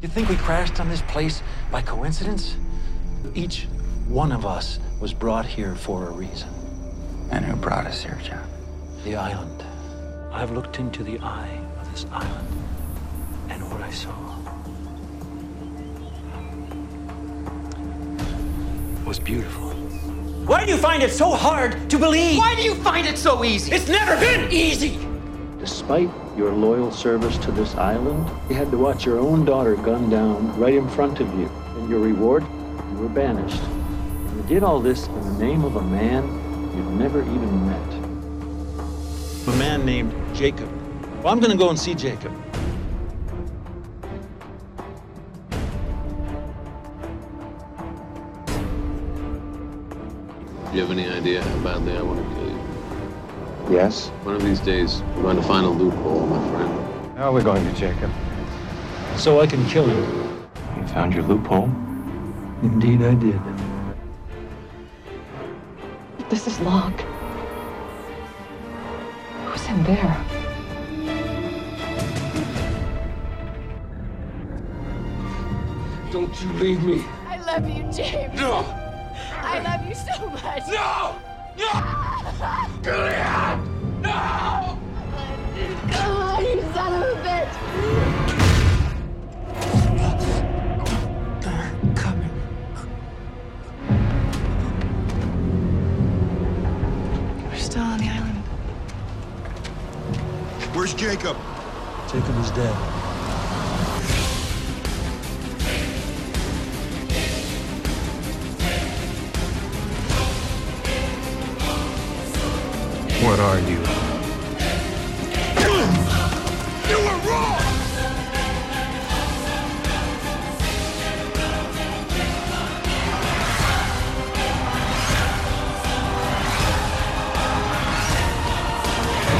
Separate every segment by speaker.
Speaker 1: You think we crashed on this place by coincidence? Each one of us was brought here for a reason.
Speaker 2: And who brought us here, Jeff?
Speaker 1: The island. I've looked into the eye of this island, and what I saw was beautiful.
Speaker 3: Why do you find it so hard to believe?
Speaker 4: Why do you find it so easy?
Speaker 3: It's never been easy!
Speaker 1: Despite your loyal service to this island, you had to watch your own daughter gunned down right in front of you. And your reward? You were banished. And you did all this in the name of a man you'd never even met. A man named Jacob. Well, I'm going to go and see Jacob.
Speaker 5: Do you have any idea how badly I want to kill you?
Speaker 2: Yes?
Speaker 5: One of these days, we're going to find a loophole, my friend.
Speaker 2: How are we going to, Jacob?
Speaker 1: So I can kill you.
Speaker 2: You found your loophole?
Speaker 1: Indeed, I did.
Speaker 6: This is Locke. Who's in there?
Speaker 4: Don't you leave me.
Speaker 7: I love you, James.
Speaker 4: No!
Speaker 7: I love you so much.
Speaker 4: No! No! Juliet! No!
Speaker 7: Come on, you son of a bitch.
Speaker 1: They're coming.
Speaker 6: We're still on the island.
Speaker 8: Where's Jacob?
Speaker 1: Jacob is dead.
Speaker 2: What are you?
Speaker 8: You were wrong!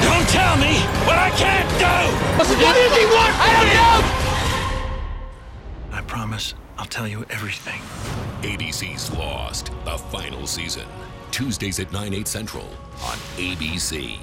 Speaker 3: Don't tell me what I can't do! What does he want? I don't know!
Speaker 1: I promise I'll tell you everything.
Speaker 9: ABC's Lost, the final season. Tuesdays at 9, 8 central on ABC.